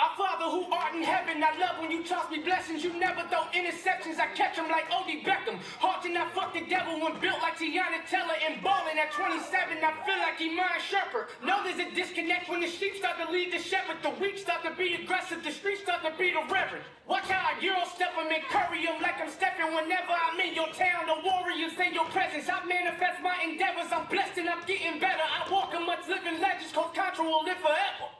Our Father who art in heaven, I love when you toss me blessings. You never throw interceptions, I catch them like Odell Beckham. Haunting, I fuck the devil when built like Tiana Teller and balling at 27. I feel like Iman Shumpert. Know there's a disconnect when the sheep start to lead the shepherd. The weak start to be aggressive, the streets start to be the reverend. Watch how I Euro step them and curry them like I'm stepping whenever I'm in your town. The warriors in your presence. I manifest my endeavors. I'm blessed and I'm getting better. I walk amongst living legends, cause control will live forever.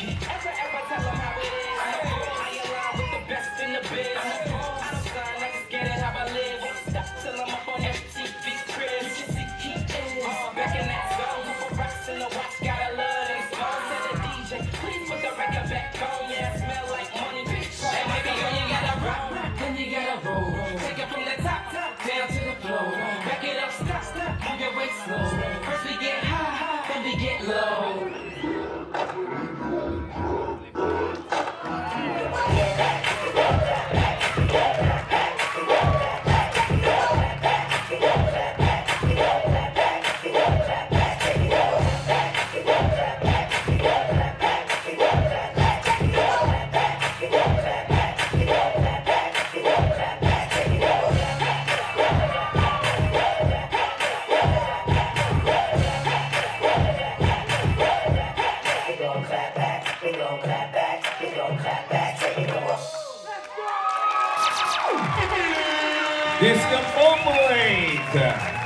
Okay. Disco Bombay.